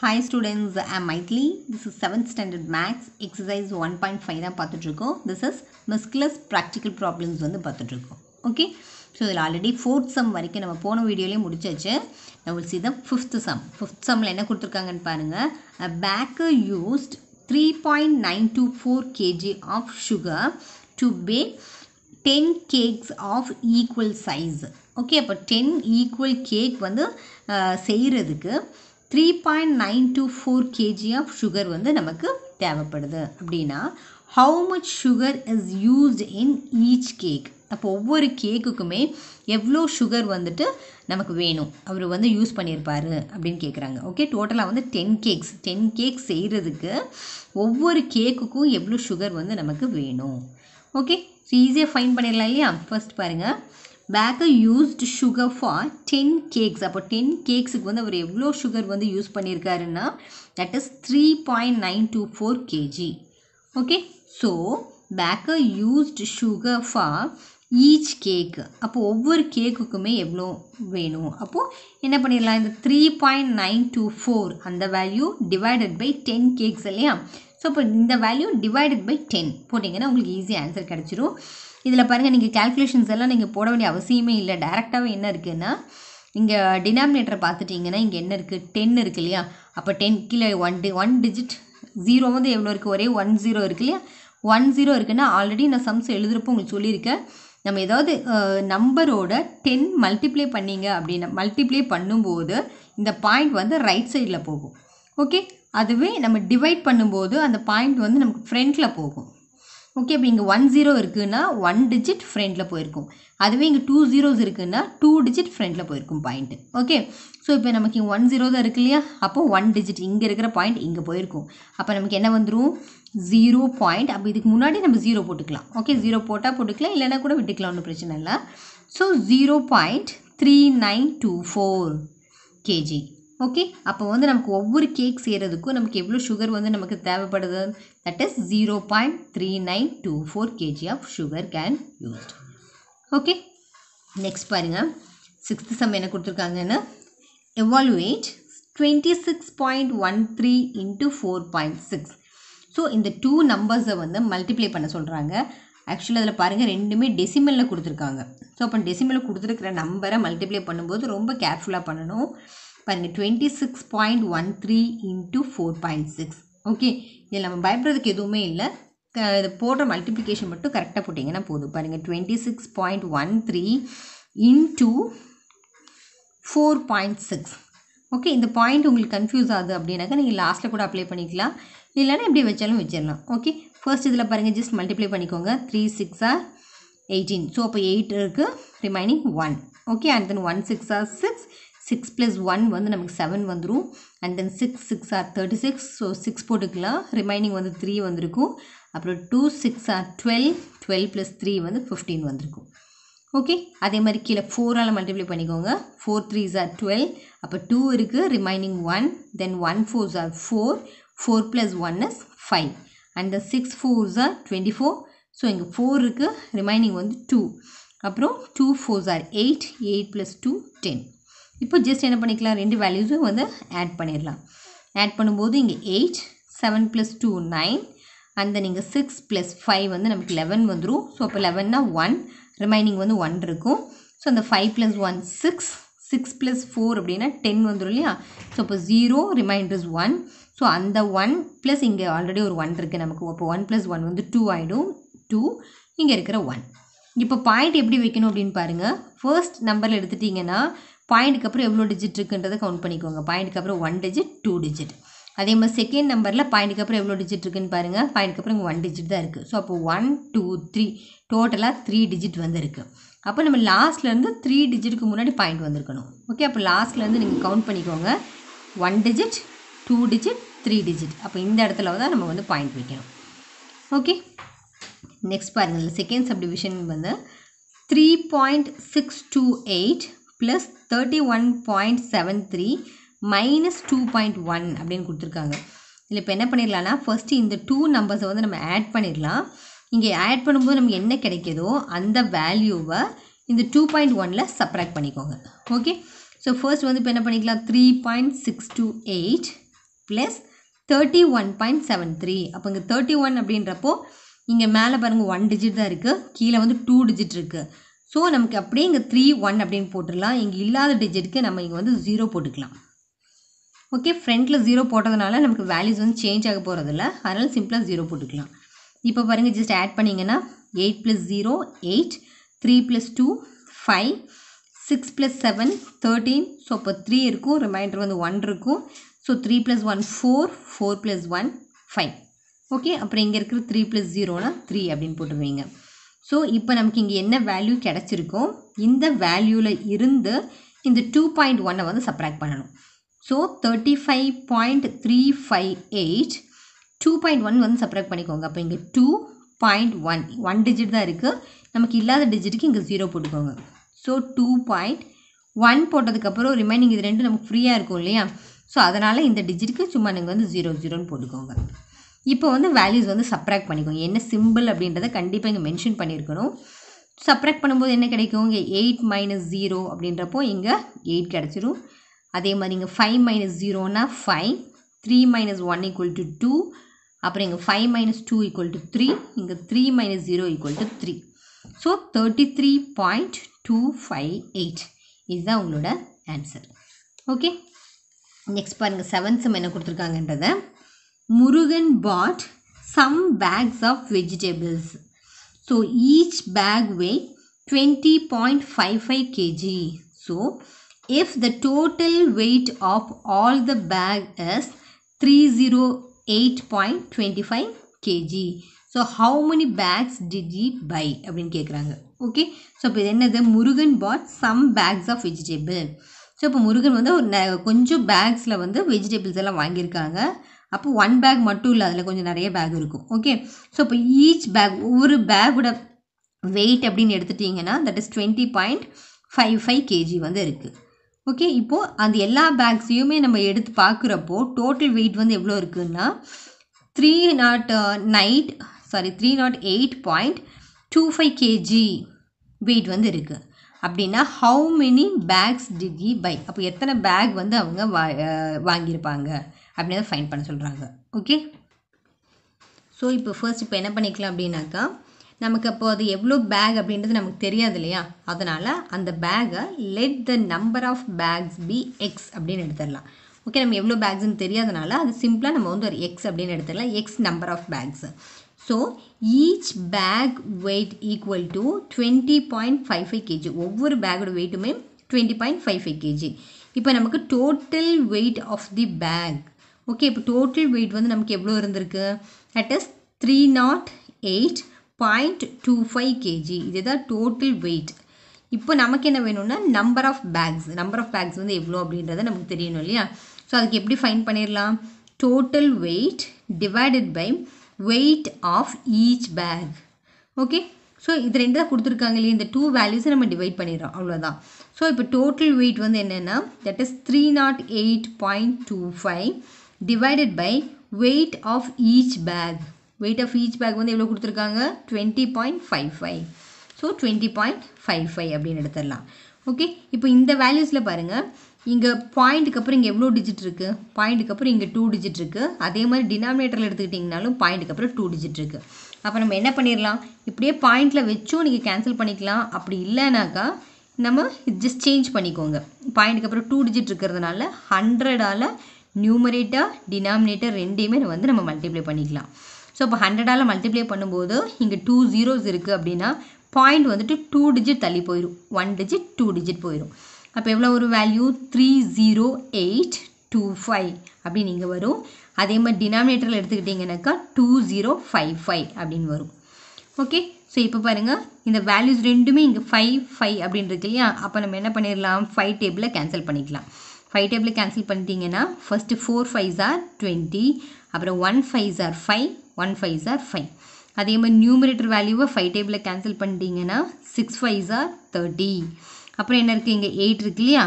Hi students am Maithili this is seventh standard maths exercise one point five தான் பார்த்துட்ருக்கோம் this is miscellaneous practical problems வந்து பார்த்துட்ருக்கோம் okay so இதில் already fourth sum வரைக்கும் நம்ம போன வீடியோலேயே முடிச்சாச்சு நம்ம சீதம் த ஃபிஃப்த் சம் ஃபிஃப்த் சம்மில் என்ன கொடுத்துருக்காங்கன்னு பாருங்கள் baker used three point nine two four KG of sugar to bake ten cakes of equal size okay அப்போ டென் ஈக்குவல் கேக் வந்து செய்கிறதுக்கு three point nine two four KG of sugar வந்து நமக்கு தேவைப்படுது. அப்படின்னா how much sugar is used in each cake அப்போ ஒவ்வொரு கேக்குக்குமே எவ்வளோ சுகர் வந்துட்டு நமக்கு வேணும்? அவர் வந்து யூஸ் பண்ணியிருப்பாரு அப்படின்னு கேட்குறாங்க ஓகே டோட்டலாக வந்து டென் கேக்ஸ் டென் கேக்ஸ் செய்கிறதுக்கு ஒவ்வொரு கேக்குக்கும் எவ்வளோ சுகர் வந்து நமக்கு வேணும்? ஓகே ஸோ ஈஸியாக ஃபைன் பண்ணிடலாம் இல்லையா? ஃபர்ஸ்ட் பாருங்கள் baker used sugar for ten cakes அப்போ டென் கேக்ஸுக்கு வந்து அவர் எவ்வளோ சுகர் வந்து யூஸ் பண்ணியிருக்காருன்னா that is three point nine two four KG okay so baker used sugar for each cake அப்போது ஒவ்வொரு கேக்குக்குமே எவ்வளோ வேணும்? அப்போது என்ன பண்ணிடலாம்? இந்த three point nine two four அந்த value divided by ten cakes இல்லையா? ஸோ இப்போ இந்த வேல்யூ டிவைடட் பை டென் போட்டிங்கன்னா உங்களுக்கு ஈஸியாக ஆன்சர் கிடச்சிரும். இதில் பாருங்கள் நீங்கள் கேல்குலேஷன்ஸ் எல்லாம் நீங்கள் போட வேண்டிய அவசியமே இல்லை. டேரெக்டாகவே என்ன இருக்குதுன்னா இங்கே டினாமினேட்டரை பார்த்துட்டிங்கன்னா இங்கே என்ன இருக்குது டென் இருக்குது இல்லையா? அப்போ டென் கீழே ஒன் டி ஒன் டிஜிட் ஜீரோ வந்து எவ்வளோ இருக்குது ஒரே ஒன் ஜீரோ இருக்கு இல்லையா? ஒன் ஜீரோ இருக்குன்னா ஆல்ரெடி நான் சம்ஸ் எழுதுகிறப்போ உங்களுக்கு சொல்லியிருக்கேன். நம்ம ஏதாவது நம்பரோட டென் மல்டிப்ளை பண்ணிங்க அப்படின்னா மல்டிப்ளை பண்ணும்போது இந்த பாயிண்ட் வந்து ரைட் சைடில் போகும். ஓகே அதுவே நம்ம டிவைட் பண்ணும்போது அந்த பாயிண்ட் வந்து நமக்கு ஃப்ரண்ட்டில் போகும். ஓகே இப்போ இங்கே ஒன் ஜீரோ இருக்குன்னா ஒன் டிஜிட் ஃப்ரண்ட்டில் போயிருக்கும். அதுவே இங்கே டூ ஜீரோஸ் இருக்குன்னா டூ டிஜிட் ஃப்ரண்ட்டில் போயிருக்கும் பாயிண்ட்டு ஓகே ஸோ இப்போ நமக்கு இங்கே ஒன் ஜீரோ தான் இருக்கு இல்லையா? அப்போ ஒன் டிஜிட் இங்கே இருக்கிற பாயிண்ட் இங்கே போயிருக்கும். அப்போ நமக்கு என்ன வந்துடும் ஜீரோ பாயிண்ட் அப்போ இதுக்கு முன்னாடி நம்ம ஜீரோ போட்டுக்கலாம். ஓகே ஜீரோ போட்டால் போட்டுக்கலாம். இல்லைனா கூட விட்டுக்கலாம். ஒன்றும் பிரச்சனை இல்லை. So zero point three nine two four KG okay அப்போ வந்து நமக்கு ஒவ்வொரு கேக் செய்கிறதுக்கும் நமக்கு எவ்வளோ சுகர் வந்து நமக்கு தேவைப்படுது? That is zero point three nine two four KG of sugar can used okay next பாருங்கள் சிக்ஸ்த்து சம் என்ன கொடுத்துருக்காங்கன்னு? Evaluate twenty six point one three into four point six so இந்த டூ நம்பர்ஸை வந்து மல்டிப்ளை பண்ண சொல்கிறாங்க ஆக்சுவலாக அதில் பாருங்கள் ரெண்டுமே டெசிமலில் கொடுத்துருக்காங்க. ஸோ அப்போ டெசிமலில் கொடுத்துருக்கிற நம்பரை மல்டிப்ளை பண்ணும்போது ரொம்ப கேர்ஃபுல்லாக பண்ணணும். பாருங்கள் twenty six point one three into four point six okay இதில் நம்ம பயப்படுறதுக்கு எதுவுமே இல்லை. இது போடுற மல்டிப்ளிகேஷன் மட்டும் கரெக்டாக போட்டிங்கன்னா போதும். பாருங்கள் twenty six point one three into four point six okay இந்த பாயிண்ட் உங்களுக்கு கன்ஃபியூஸ் ஆகுது அப்படின்னாக்கா நீங்கள் லாஸ்ட்டில் கூட அப்ளை பண்ணிக்கலாம். இல்லைன்னா எப்படி வச்சாலும் வச்சிடலாம். ஓகே ஃபர்ஸ்ட் இதில் பாருங்கள் ஜஸ்ட் மல்டிப்ளை பண்ணிக்கோங்க. Three six are eighteen so அப்போ எயிட் இருக்குது remaining one okay and then one six are six six plus one வந்து நமக்கு செவன் வந்துடும் and then six six are thirty six so six போட்டுக்கலாம். Remaining வந்து three வந்திருக்கும். அப்புறம் two six are twelve twelve plus three வந்து fifteen வந்திருக்கும். Okay அதே மாதிரி கீழே ஃபோரால் மல்டிப்ளை பண்ணிக்கோங்க. ஃபோர் த்ரீ ஆர் டுவெல் அப்போ டூ இருக்குது remaining one then one fours are four four plus one is five and the six fours are twenty four so இங்கே ஃபோர் இருக்குது ரிமைனிங் வந்து டூ அப்புறம் two fours are eight eight plus two ten இப்போ just என்ன பண்ணிக்கலாம்? ரெண்டு வேல்யூஸும் வந்து add பண்ணிடலாம். ஆட் பண்ணும்போது இங்கே eight seven plus two nine அந்த நீங்கள் சிக்ஸ் ப்ளஸ் ஃபைவ் வந்து நமக்கு லெவன் வந்துடும் ஸோ அப்போ லெவன்னா ஒன் ரிமைனிங் வந்து ஒன் இருக்கும். ஸோ அந்த five plus one six six plus four அப்படின்னா டென் வந்துடும் இல்லையா? ஸோ இப்போ ஜீரோ ரிமைண்டர்ஸ் ஒன் ஸோ அந்த ஒன் ப்ளஸ் இங்கே ஆல்ரெடி ஒரு ஒன் இருக்குது நமக்கு. அப்போ ஒன் ப்ளஸ் ஒன் வந்து டூ ஆகிடும் டூ இங்கே இருக்கிற ஒன் இப்போ பாயிண்ட் எப்படி வைக்கணும் அப்படின்னு பாருங்கள் ஃபர்ஸ்ட் நம்பரில் எடுத்துட்டிங்கன்னா பாயிண்ட்டுக்கு அப்புறம் எவ்வளோ டிஜிட் இருக்குன்றதை கவுண்ட் பண்ணிக்கோங்க. பாயிண்ட்டுக்கு அப்புறம் ஒன் டிஜிட் டூ டிஜிட் அதே மாதிரி செகண்ட் நம்பரில் பாயிண்ட்டுக்கு அப்புறம் எவ்வளோ டிஜிட் இருக்குன்னு பாருங்கள் பாயிண்ட்டுக்கு அப்புறம் இங்கே ஒன் டிஜிட் தான் இருக்குது ஸோ அப்போ ஒன் டூ த்ரீ டோட்டலாக த்ரீ டிஜிட் வந்துருக்கு. அப்போ நம்ம லாஸ்ட்லேருந்து த்ரீ டிஜிட்டுக்கு முன்னாடி பாயிண்ட் வந்திருக்கணும். ஓகே அப்போ லாஸ்ட்லேருந்து நீங்கள் கவுண்ட் பண்ணிக்கோங்க. One digit two digit three digit அப்போ இந்த இடத்துல தான் நம்ம வந்து பாயிண்ட் வைக்கணும். ஓகே நெக்ஸ்ட் பாருங்கள் செகண்ட் சப்டிவிஷன் வந்து three point six two eight plus thirty one point seven three minus two point one அப்படின்னு கொடுத்துருக்காங்க. இதில் இப்போ என்ன பண்ணிடலாம்னா ஃபஸ்ட்டு இந்த டூ நம்பர்ஸை வந்து நம்ம ஆட் பண்ணிடலாம். இங்கே ஆட் பண்ணும்போது நமக்கு என்ன கிடைக்கிதோ அந்த வேல்யூவை இந்த டூ பாயிண்ட் ஒனில் சப்ராக்ட் பண்ணிக்கோங்க. ஓகே ஸோ ஃபர்ஸ்ட் வந்து இப்போ என்ன பண்ணிக்கலாம்? Three point six two eight plus thirty one point seven three அப்போ இங்கே தேர்ட்டி ஒன் அப்படின்றப்போ இங்கே மேலே பாருங்கள் ஒன் டிஜிட் தான் இருக்குது கீழே வந்து டூ டிஜிட் இருக்குது ஸோ நமக்கு அப்படியே இங்கே த்ரீ ஒன் அப்படின்னு போட்டுடலாம். இங்கே இல்லாத டிஜிட்க்கு நம்ம இங்கே வந்து ஜீரோ போட்டுக்கலாம். ஓகே ஃப்ரண்ட்டில் ஜீரோ போட்டதுனால நமக்கு வேல்யூஸ் வந்து சேஞ்ச் ஆக போகிறதில்ல அதனால் சிம்பிளாக ஜீரோ போட்டுக்கலாம். இப்போ பாருங்கள் ஜஸ்ட் ஆட் பண்ணிங்கன்னா eight plus zero eight three plus two five six plus seven thirteen so இப்போ த்ரீ இருக்கும். ரிமைண்டர் வந்து ஒன் இருக்கும். So three plus one four four plus one five okay அப்புறம் இங்கே இருக்கிற த்ரீ ப்ளஸ் ஜீரோனா த்ரீ அப்படின்னு போட்டுருவீங்க. So இப்போ நமக்கு இங்கே என்ன வேல்யூ கிடச்சிருக்கோ இந்த வேல்யூவில் இருந்து இந்த டூ பாயிண்ட் ஒன்னை வந்து சப்ராக்ட் பண்ணணும். So thirty five point three five eight two point one வந்து சப்ராக்ட் பண்ணிக்கோங்க. அப்போ இங்கே two point one one digit தான் இருக்குது நமக்கு இல்லாத டிஜிட்டுக்கு இங்கே ஜீரோ போட்டுக்கோங்க. ஸோ டூ பாயிண்ட் ஒன் போட்டதுக்கப்புறம் ரிமைனிங் இது ரெண்டு நமக்கு ஃப்ரீயாக இருக்கும் இல்லையா? ஸோ அதனால் இந்த டிஜிட்டுக்கு சும்மா நீங்கள் வந்து ஜீரோ ஜீரோன்னு போட்டுக்கோங்க. இப்போ வந்து வேல்யூஸ் வந்து சப்ராக்ட் பண்ணிக்கோங்க. என்ன சிம்பிள் அப்படின்றத கண்டிப்பாக இங்கே மென்ஷன் பண்ணியிருக்கணும் சப்ராக்ட் பண்ணும்போது என்ன கிடைக்கும்? இங்கே எயிட் மைனஸ் ஜீரோ அப்படின்றப்போ இங்கே எயிட் கிடச்சிரும். அதே மாதிரி இங்கே five minus ஜீரோனா five three minus one equal to two அப்புறம் இங்கே five minus two equal to three இங்கே three minus zero equal to three so thirty three point two five eight இதுதான் உங்களோட ஆன்சர் ஓகே நெக்ஸ்ட் பாருங்கள் seventh sum என்ன கொடுத்துருக்காங்கன்றத. Murugan bought some bags of vegetables so each bag weight twenty point five five kg so if the total weight if the total weight of all the bag is 308.25 kg. So how many bags did he buy அப்படின்னு கேட்குறாங்க okay so இப்போ இது என்னது? Murugan bought some bags of vegetable so இப்போ முருகன் வந்து ஒரு ந- கொஞ்சம் பேக்ஸில் வந்து வெஜிடபிள்ஸ் எல்லாம் வாங்கியிருக்காங்க. அப்போ ஒன் பேக் மட்டும் இல்லை அதில் கொஞ்சம் நிறைய பேக் இருக்கும். ஓகே ஸோ இப்போ ஈச் பேக் ஒவ்வொரு பேக்கோட வெயிட் அப்படின்னு எடுத்துட்டிங்கன்னா that is twenty point five five kg வந்து இருக்குது ஓகே இப்போது அந்த எல்லா பேக்ஸையுமே நம்ம எடுத்து பார்க்குறப்போ டோட்டல் வெயிட் வந்து எவ்வளோ இருக்குன்னா three naught night sorry three naught eight point two five kg weight வந்து இருக்குது அப்படின்னா how many bags did he buy அப்போ எத்தனை பேக் வந்து அவங்க வா uh, வாங்கியிருப்பாங்க? அப்படின்னு ஃபைன் பண்ண சொல்கிறாங்க ஓகே ஸோ இப்போ ஃபர்ஸ்ட் இப்போ என்ன பண்ணிக்கலாம் அப்படின்னாக்கா நமக்கு அப்போ அது எவ்வளோ பேக் அப்படின்றது நமக்கு தெரியாது இல்லையா? அதனால் அந்த பேக்கை let the number of bags be x அப்படின்னு எடுத்துடலாம். ஓகே நம்ம எவ்வளோ பேக்ஸ்னு தெரியாதனால அது சிம்பிளாக நம்ம வந்து ஒரு எக்ஸ் அப்படின்னு எடுத்துடலாம். X number of bags so each bag weight equal to twenty point five five kg ஒவ்வொரு பேக்கோட வெயிட்டுமே twenty point five five kg இப்போ நமக்கு total weight of the bag okay இப்போ டோட்டல் வெயிட் வந்து நமக்கு எவ்வளோ இருந்திருக்கு? That is three naught eight point two five kg இதுதான் டோட்டல் வெயிட் இப்போ நமக்கு என்ன வேணும்னா number of bags number of bags வந்து எவ்வளோ அப்படின்றத நமக்கு தெரியணும் இல்லையா? ஸோ அதுக்கு எப்படி ஃபைன் பண்ணிடலாம்? Total weight divided by weight of each bag okay so இது ரெண்டு தான் கொடுத்துருக்காங்க இல்லையா? இந்த டூ வேல்யூஸை நம்ம டிவைட் பண்ணிடுறோம். அவ்வளோதான் ஸோ இப்போ டோட்டல் வெயிட் வந்து என்னென்னா that is three naught eight point two five divided by weight of each bag weight of each bag வந்து எவ்வளோ கொடுத்துருக்காங்க? Twenty point five five so twenty point five five அப்படின்னு எடுத்துடலாம். ஓகே இப்போ இந்த வேல்யூஸில் பாருங்கள் இங்கே பாயிண்ட்டுக்கு அப்புறம் இங்கே எவ்வளோ டிஜிட் இருக்குது பாயிண்ட்டுக்கு அப்புறம் இங்கே டூ டிஜிட் இருக்குது அதே மாதிரி டினாமினேட்டரில் எடுத்துக்கிட்டிங்கனாலும் பாயிண்ட்டுக்கு அப்புறம் டூ டிஜிட் இருக்குது அப்போ நம்ம என்ன பண்ணிடலாம்? இப்படியே பாயிண்ட்டில் வச்சும் நீங்கள் கேன்சல் பண்ணிக்கலாம். அப்படி இல்லைனாக்கா நம்ம ஜஸ்ட் சேஞ்ச் பண்ணிக்கோங்க. பாயிண்ட்டுக்கு அப்புறம் டூ டிஜிட் இருக்கிறதுனால ஹண்ட்ரடால் நியூமரேட்டர் டினாமினேட்டர் ரெண்டையுமே வந்து நம்ம மல்டிப்ளை பண்ணிக்கலாம். ஸோ இப்போ ஹண்ட்ரடால் மல்டிப்ளை பண்ணும்போது இங்கே டூ ஜீரோஸ் இருக்குது அப்படின்னா பாயிண்ட் வந்துட்டு டூ டிஜிட் தள்ளி போயிடும் ஒன் டிஜிட் டூ டிஜிட் போயிடும் அப்போ எவ்வளோ ஒரு value three zero eight two five அப்படின்னு இங்கே வரும். அதே மாதிரி டினாமினேட்டரில் எடுத்துக்கிட்டிங்கனாக்கா டூ ஜீரோ ஃபைவ் ஃபைவ் அப்படின்னு வரும். ஓகே ஸோ இப்போ பாருங்கள் இந்த வேல்யூஸ் ரெண்டுமே இங்கே ஃபைவ் ஃபைவ் அப்படின்னு இருக்கு இல்லையா? அப்போ நம்ம என்ன பண்ணிடலாம் ஃபைவ் டேபிளில் கேன்சல் பண்ணிக்கலாம். ஃபைவ் டேபிளில் கேன்சல் பண்ணிட்டீங்கன்னா first four five are twenty அப்புறம் one fives are five one five are five அதே மாதிரி நியூமரேட்டர் வேல்யூவை ஃபைவ் டேபிளை கேன்சல் பண்ணிட்டீங்கன்னா சிக்ஸ் ஃபைவ் ஆர் தேர்ட்டி அப்புறம் என்ன இருக்குது இங்கே எயிட் இருக்கு இல்லையா?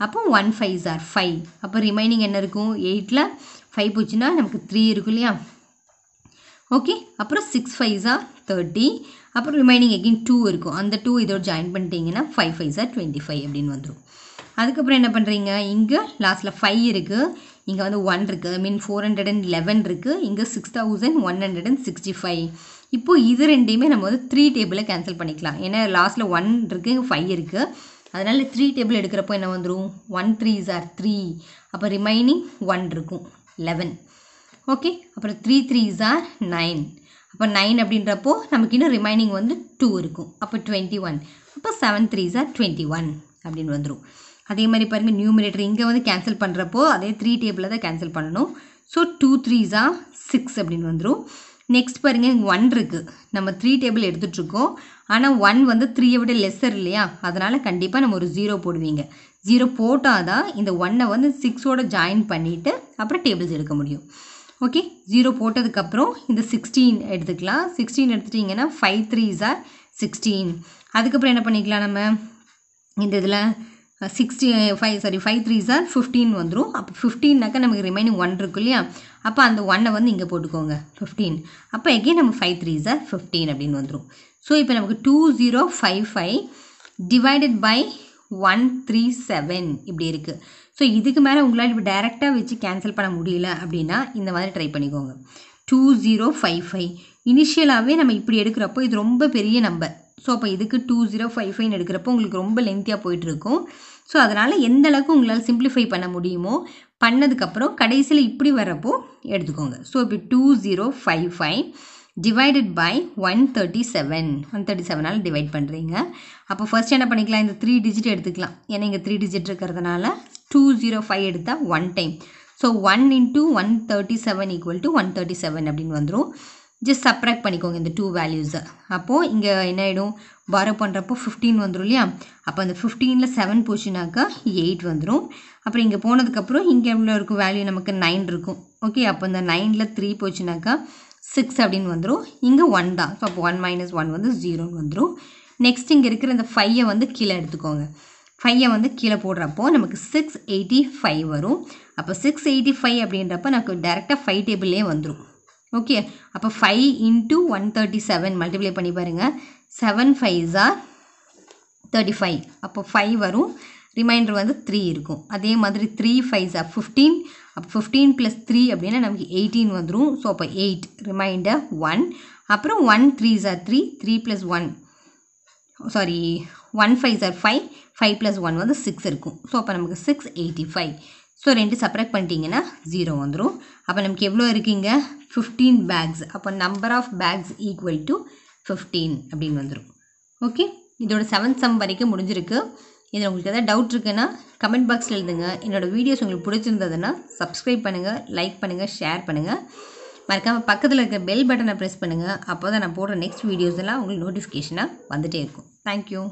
அப்போ ஒன் ஃபைவ் ஆர் ஃபைவ் அப்போ ரிமைனிங் என்ன இருக்கும்? எயிட்டில் ஃபைவ் போச்சுன்னா நமக்கு த்ரீ இருக்கும் இல்லையா? ஓகே அப்புறம் சிக்ஸ் ஃபைவ்ஸா தேர்ட்டி அப்புறம் ரிமைனிங் எகெயின் டூ இருக்கும். அந்த டூ இதோட ஜாயின் பண்ணிட்டீங்கன்னா five five sir twenty five அப்படின்னு வந்துடும் அதுக்கப்புறம் என்ன பண்ணுறீங்க இங்கே லாஸ்ட்டில் ஃபைவ் இருக்குது இங்கே வந்து ஒன் இருக்குது mean four hundred and eleven இருக்குது இங்கே six thousand one hundred and sixty five இப்போது இது ரெண்டையுமே நம்ம வந்து த்ரீ டேபிளில் கேன்சல் பண்ணிக்கலாம். ஏன்னா லாஸ்ட்டில் ஒன் இருக்குது இங்கே ஃபைவ் இருக்குது அதனால் த்ரீ டேபிள் எடுக்கிறப்போ என்ன வந்துடும் ஒன் த்ரீ ஆர் த்ரீ அப்போ ரிமைனிங் ஒன் இருக்கும். லெவன் ஓகே அப்புறம் த்ரீ த்ரீ ஆர் நைன் அப்போ நைன் அப்படின்றப்போ நமக்கு இன்னும் ரிமைனிங் வந்து டூ இருக்கும். அப்போ டுவெண்ட்டி ஒன் அப்போ seven threes are twenty one அப்படின்னு வந்துடும் அதே மாதிரி பாருங்கள் நியூமினேட்டர் இங்கே வந்து கேன்சல் பண்ணுறப்போ அதே த்ரீ டேபிளில் தான் கேன்சல் பண்ணணும். ஸோ டூ த்ரீஸா சிக்ஸ் அப்படின்னு வந்துடும் நெக்ஸ்ட் பாருங்கள் இங்கே ஒன் இருக்குது நம்ம த்ரீ டேபிள் எடுத்துகிட்ருக்கோம் ஆனால் ஒன் வந்து த்ரீயை விட லெஸ்ஸர் இல்லையா? அதனால் கண்டிப்பாக நம்ம ஒரு ஜீரோ போடுவீங்க. ஜீரோ போட்டால் தான் இந்த ஒன்னை வந்து சிக்ஸோட ஜாயின் பண்ணிவிட்டு அப்புறம் டேபிள்ஸ் எடுக்க முடியும். ஓகே ஜீரோ போட்டதுக்கப்புறம் இந்த சிக்ஸ்டீன் எடுத்துக்கலாம். சிக்ஸ்டீன் எடுத்துட்டிங்கன்னா ஃபைவ் த்ரீஸ் ஆர் சிக்ஸ்டீன் அதுக்கப்புறம் என்ன பண்ணிக்கலாம் நம்ம? இந்த இதில் sixty five sorry five three sir fifteen வந்துடும் அப்போ ஃபிஃப்டீன்னாக்கா நமக்கு ரிமைனிங் ஒன் இருக்கு இல்லையா? அப்போ அந்த ஒன்னை வந்து இங்கே போட்டுக்கோங்க ஃபிஃப்டீன் அப்போ எகெயின் நம்ம ஃபைவ் த்ரீ சார் ஃபிஃப்டீன் அப்படின்னு வந்துடும் ஸோ இப்போ நமக்கு two zero five five divided by one three seven இப்படி இருக்குது ஸோ இதுக்கு மேலே உங்களால் இப்போ டேரெக்டாக வச்சு கேன்சல் பண்ண முடியல அப்படின்னா இந்த மாதிரி ட்ரை பண்ணிக்கோங்க. டூ ஜீரோ ஃபைவ் ஃபைவ் இனிஷியலாகவே நம்ம இப்படி எடுக்கிறப்போ இது ரொம்ப பெரிய நம்பர் ஸோ அப்போ இதுக்கு டூ ஜீரோ ஃபைவ் ஃபைன் எடுக்கிறப்போ உங்களுக்கு ரொம்ப லென்த்தியாக போயிட்டுருக்கும். ஸோ அதனால் எந்த அளவுக்கு உங்களால் சிம்பிளிஃபை பண்ண முடியுமோ பண்ணதுக்கப்புறம் கடைசியில் இப்படி வரப்போ எடுத்துக்கோங்க. ஸோ இப்போ two zero five five divided by one thirty seven one thirty செவனால் divide பண்ணுறீங்க அப்போ ஃபர்ஸ்ட் என்ன பண்ணிக்கலாம்? இந்த த்ரீ டிஜிட் எடுத்துக்கலாம். ஏன்னா இங்கே த்ரீ டிஜிட் இருக்கிறதுனால டூ ஜீரோ ஃபைவ் எடுத்தால் one time so one into one thirty seven equal to one thirty seven அப்படின்னு வந்துடும் ஜஸ்ட் சப்ராக்ட் பண்ணிக்கோங்க இந்த டூ வேல்யூஸை அப்போது இங்கே என்ன ஆகிடும் பாரோ பண்ணுறப்போ ஃபிஃப்டீன் வந்துடும் இல்லையா? அப்போ அந்த ஃபிஃப்டீனில் செவன் போச்சுனாக்கா எயிட் வந்துடும் அப்புறம் இங்கே போனதுக்கப்புறம் இங்கே எவ்வளோ இருக்கும் வேல்யூ நமக்கு நைன் இருக்கும். ஓகே அப்போ இந்த நைனில் த்ரீ போச்சுனாக்கா சிக்ஸ் அப்படின்னு வந்துடும் இங்கே ஒன் தான். ஸோ அப்போ ஒன் மைனஸ் ஒன் வந்து ஜீரோன்னு வந்துடும் நெக்ஸ்ட் இங்கே இருக்கிற இந்த ஃபையை வந்து கீழே எடுத்துக்கோங்க. ஃபையை வந்து கீழே போடுறப்போ நமக்கு சிக்ஸ் எயிட்டி ஃபைவ் வரும். அப்போ சிக்ஸ் எயிட்டி ஃபைவ் அப்படின்றப்ப நமக்கு டேரெக்டாக ஃபைவ் டேபிளே வந்துடும் ஓகே அப்போ five into one thirty seven multiply பண்ணி பாருங்கள் seven five are thirty five அப்போ ஃபைவ் வரும். ரிமைண்டர் வந்து த்ரீ இருக்கும். அதே மாதிரி த்ரீ ஃபைவ் ஆர் ஃபிஃப்டீன் அப்போ ஃபிஃப்டீன் ப்ளஸ் த்ரீ அப்படின்னா நமக்கு எயிட்டீன் வந்துடும் ஸோ அப்போ எயிட் ரிமைண்டர் ஒன் அப்புறம் one three are three three plus one sorry one five are five five plus one வந்து சிக்ஸ் இருக்கும். ஸோ அப்போ நமக்கு சிக்ஸ் எயிட்டி ஃபைவ் ஸோ ரெண்டு செப்பரேட் பண்ணிட்டீங்கன்னா ஜீரோ வந்துடும் அப்போ நமக்கு எவ்வளோ இருக்குங்க? ஃபிஃப்டீன் பேக்ஸ் அப்போ number of bags equal to fifteen அப்படின்னு வந்துடும் ஓகே இதோட செவன்த் சம் வரைக்கும் முடிஞ்சிருக்கு. இதில் உங்களுக்கு எதாவது டவுட் இருக்குன்னா கமெண்ட் பாக்ஸில் எழுதுங்க. என்னோடய வீடியோஸ் உங்களுக்கு பிடிச்சிருந்ததுன்னா சப்ஸ்கிரைப் பண்ணுங்கள் லைக் பண்ணுங்கள் ஷேர் பண்ணுங்கள் மறக்காமல் பக்கத்தில் இருக்க பெல் பட்டனை ப்ரெஸ் பண்ணுங்கள் அப்போ தான் நான் போடுற நெக்ஸ்ட் வீடியோஸ் எல்லாம் உங்களுக்கு நோட்டிஃபிகேஷனாக வந்துகிட்டே இருக்கும். தேங்க்யூ